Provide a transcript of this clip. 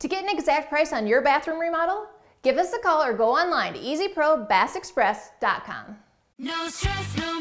To get an exact price on your bathroom remodel, give us a call or go online to ezprobathexpress.com. No stress, no.